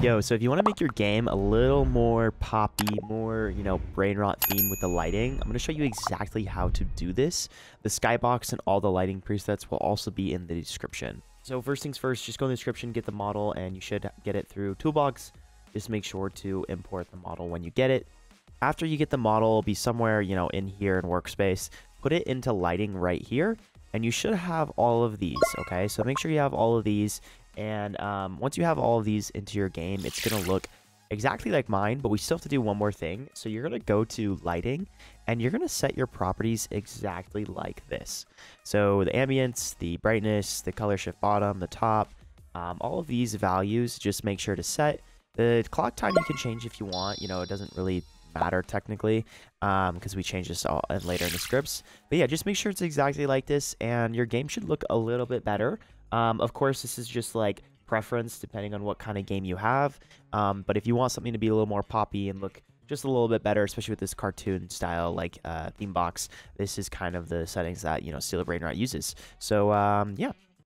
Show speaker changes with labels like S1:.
S1: Yo, so if you want to make your game a little more poppy, more, you know, brain rot theme with the lighting, I'm going to show you exactly how to do this. The skybox and all the lighting presets will also be in the description. So first things first, just go in the description, get the model, and you should get it through Toolbox. Just make sure to import the model when you get it. After you get the model, be somewhere, you know, in here in Workspace, put it into lighting right here, and you should have all of these, okay? So make sure you have all of these, and um, once you have all of these into your game, it's going to look exactly like mine, but we still have to do one more thing. So you're going to go to lighting and you're going to set your properties exactly like this. So the ambience, the brightness, the color shift bottom, the top, um, all of these values, just make sure to set. The clock time you can change if you want. You know, it doesn't really matter technically because um, we changed this all later in the scripts. But yeah, just make sure it's exactly like this and your game should look a little bit better. Um, of course, this is just like preference depending on what kind of game you have. Um, but if you want something to be a little more poppy and look just a little bit better, especially with this cartoon style like uh, theme box, this is kind of the settings that you know Steal a Brainrot uses. So um, yeah,